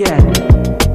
Yeah.